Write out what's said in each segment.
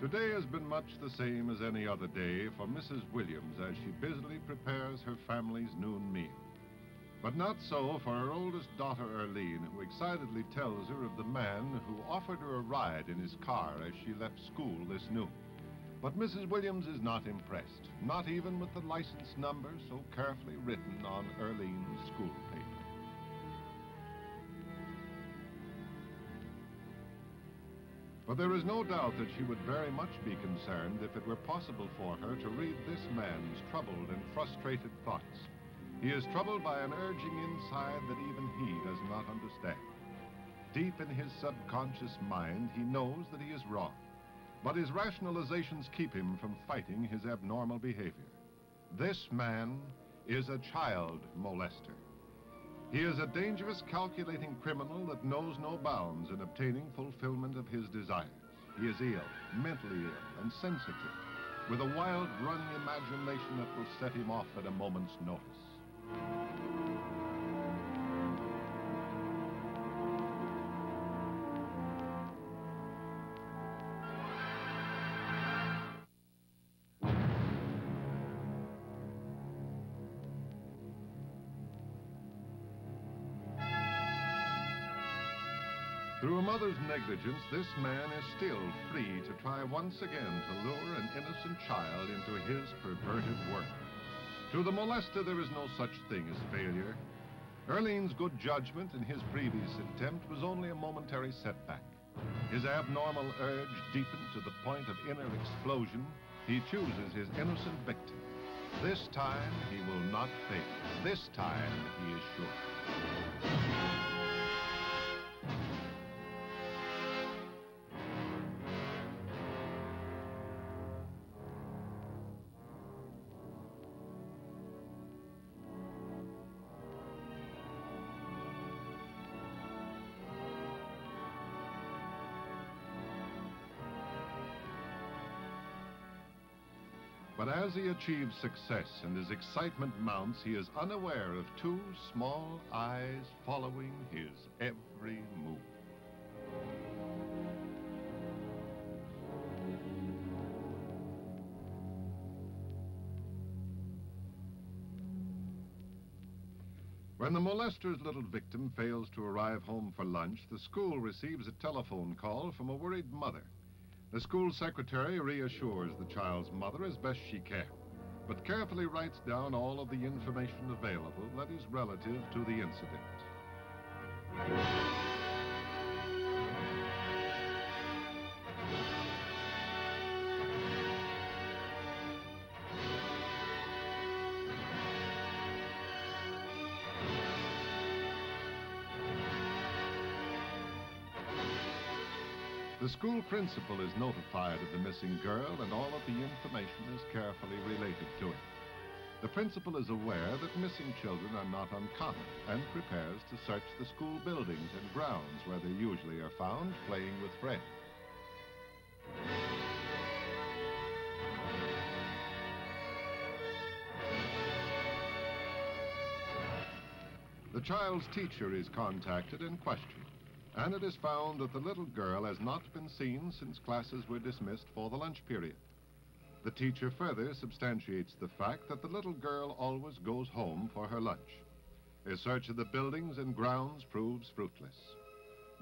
Today has been much the same as any other day for Mrs. Williams as she busily prepares her family's noon meal. But not so for her oldest daughter, Earline, who excitedly tells her of the man who offered her a ride in his car as she left school this noon. But Mrs. Williams is not impressed, not even with the license number so carefully written on Earline's school paper. But there is no doubt that she would very much be concerned if it were possible for her to read this man's troubled and frustrated thoughts. He is troubled by an urging inside that even he does not understand. Deep in his subconscious mind, he knows that he is wrong, but his rationalizations keep him from fighting his abnormal behavior. This man is a child molester. He is a dangerous, calculating criminal that knows no bounds in obtaining fulfillment of his desires. He is ill, mentally ill, and sensitive, with a wild, running imagination that will set him off at a moment's notice. Through a mother's negligence, this man is still free to try once again to lure an innocent child into his perverted work. To the molester, there is no such thing as failure. Earline's good judgment in his previous attempt was only a momentary setback. His abnormal urge deepened to the point of inner explosion. He chooses his innocent victim. This time, he will not fail. This time, he is sure. But as he achieves success and his excitement mounts, he is unaware of two small eyes following his every move. When the molester's little victim fails to arrive home for lunch, the school receives a telephone call from a worried mother. The school secretary reassures the child's mother as best she can, but carefully writes down all of the information available that is relative to the incident. The school principal is notified of the missing girl, and all of the information is carefully related to it. The principal is aware that missing children are not uncommon and prepares to search the school buildings and grounds where they usually are found playing with friends. The child's teacher is contacted and questioned and it is found that the little girl has not been seen since classes were dismissed for the lunch period. The teacher further substantiates the fact that the little girl always goes home for her lunch. A search of the buildings and grounds proves fruitless.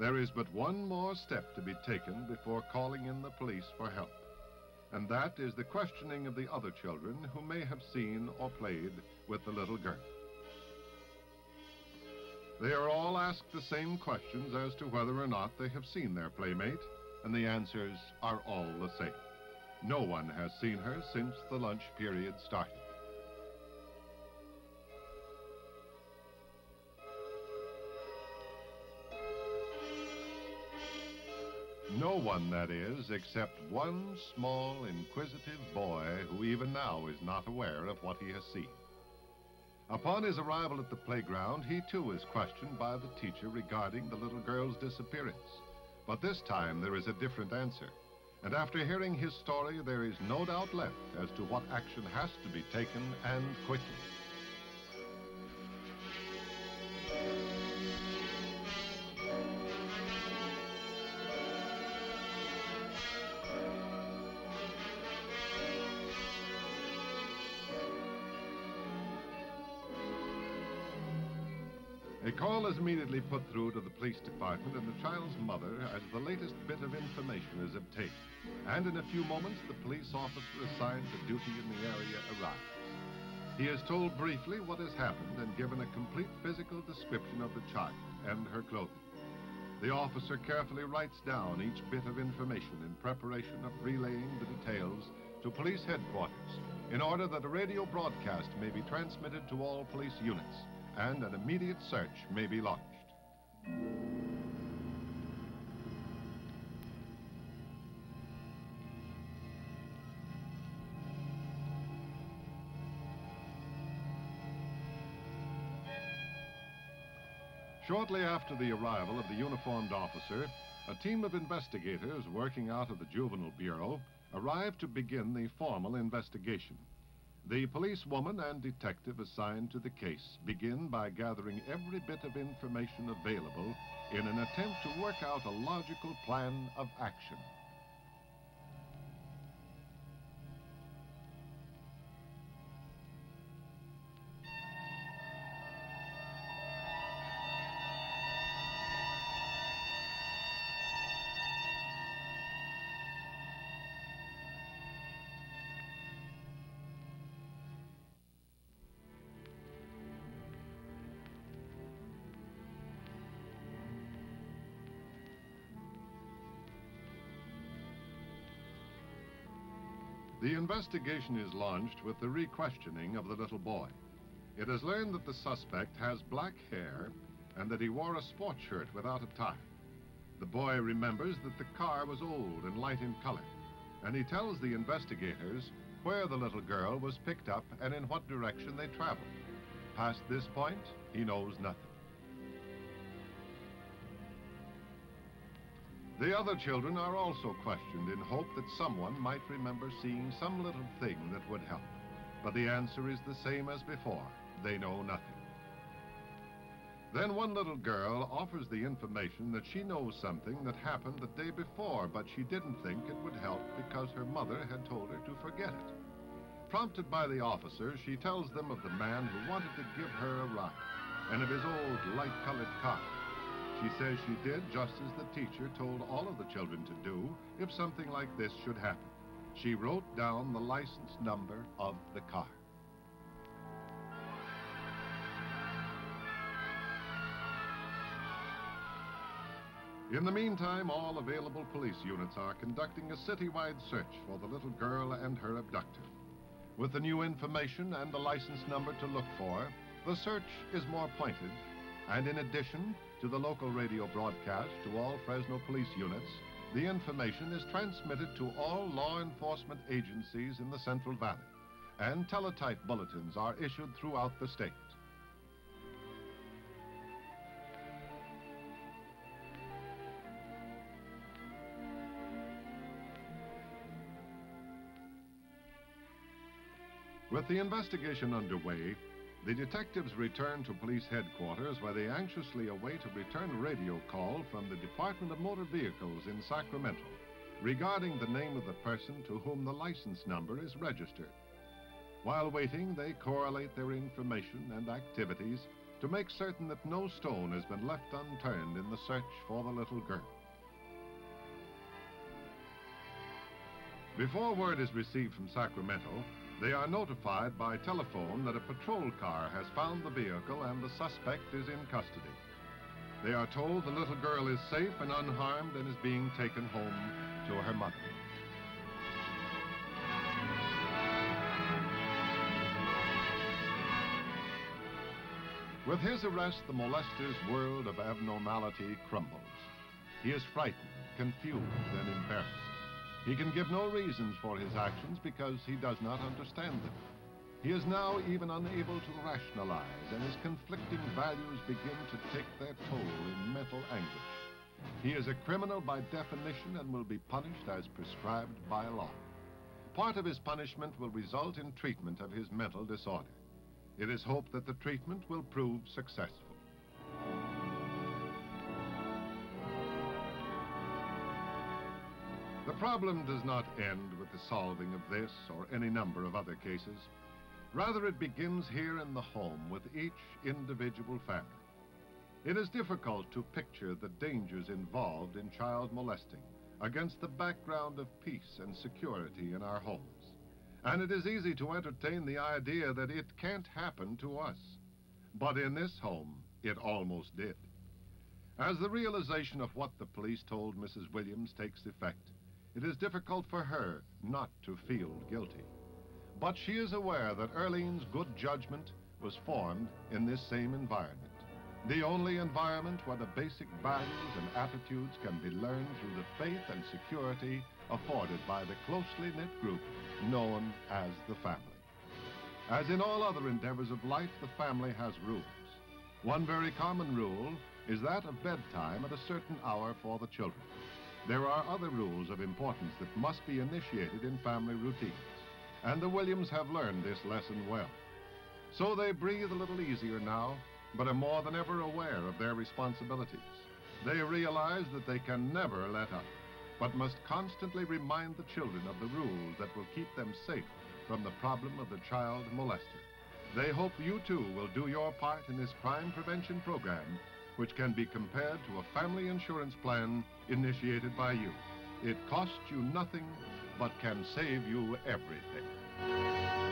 There is but one more step to be taken before calling in the police for help, and that is the questioning of the other children who may have seen or played with the little girl. They are all asked the same questions as to whether or not they have seen their playmate, and the answers are all the same. No one has seen her since the lunch period started. No one, that is, except one small, inquisitive boy who even now is not aware of what he has seen. Upon his arrival at the playground, he too is questioned by the teacher regarding the little girl's disappearance. But this time there is a different answer. And after hearing his story, there is no doubt left as to what action has to be taken and quickly. Call is immediately put through to the police department, and the child's mother, as the latest bit of information is obtained. And in a few moments, the police officer assigned to duty in the area arrives. He is told briefly what has happened and given a complete physical description of the child and her clothing. The officer carefully writes down each bit of information in preparation of relaying the details to police headquarters in order that a radio broadcast may be transmitted to all police units and an immediate search may be launched. Shortly after the arrival of the uniformed officer, a team of investigators working out of the Juvenile Bureau arrived to begin the formal investigation. The policewoman and detective assigned to the case begin by gathering every bit of information available in an attempt to work out a logical plan of action. The investigation is launched with the re-questioning of the little boy. It is learned that the suspect has black hair and that he wore a sports shirt without a tie. The boy remembers that the car was old and light in color, and he tells the investigators where the little girl was picked up and in what direction they traveled. Past this point, he knows nothing. The other children are also questioned in hope that someone might remember seeing some little thing that would help. But the answer is the same as before. They know nothing. Then one little girl offers the information that she knows something that happened the day before, but she didn't think it would help because her mother had told her to forget it. Prompted by the officer, she tells them of the man who wanted to give her a ride and of his old light-colored car. She says she did just as the teacher told all of the children to do if something like this should happen. She wrote down the license number of the car. In the meantime, all available police units are conducting a citywide search for the little girl and her abductor. With the new information and the license number to look for, the search is more pointed, and in addition, to the local radio broadcast to all Fresno police units, the information is transmitted to all law enforcement agencies in the Central Valley, and teletype bulletins are issued throughout the state. With the investigation underway, the detectives return to police headquarters where they anxiously await a return radio call from the Department of Motor Vehicles in Sacramento regarding the name of the person to whom the license number is registered. While waiting, they correlate their information and activities to make certain that no stone has been left unturned in the search for the little girl. Before word is received from Sacramento, they are notified by telephone that a patrol car has found the vehicle and the suspect is in custody. They are told the little girl is safe and unharmed and is being taken home to her mother. With his arrest, the molester's world of abnormality crumbles. He is frightened, confused, and embarrassed. He can give no reasons for his actions because he does not understand them. He is now even unable to rationalize, and his conflicting values begin to take their toll in mental anguish. He is a criminal by definition and will be punished as prescribed by law. Part of his punishment will result in treatment of his mental disorder. It is hoped that the treatment will prove successful. Problem does not end with the solving of this or any number of other cases. Rather, it begins here in the home with each individual family. It is difficult to picture the dangers involved in child molesting against the background of peace and security in our homes. And it is easy to entertain the idea that it can't happen to us. But in this home, it almost did. As the realization of what the police told Mrs. Williams takes effect, it is difficult for her not to feel guilty. But she is aware that Earline's good judgment was formed in this same environment. The only environment where the basic values and attitudes can be learned through the faith and security afforded by the closely knit group known as the family. As in all other endeavors of life, the family has rules. One very common rule is that of bedtime at a certain hour for the children. There are other rules of importance that must be initiated in family routines, and the Williams have learned this lesson well. So they breathe a little easier now, but are more than ever aware of their responsibilities. They realize that they can never let up, but must constantly remind the children of the rules that will keep them safe from the problem of the child molester. They hope you too will do your part in this crime prevention program, which can be compared to a family insurance plan initiated by you. It costs you nothing, but can save you everything.